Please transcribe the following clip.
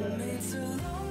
On. It's a long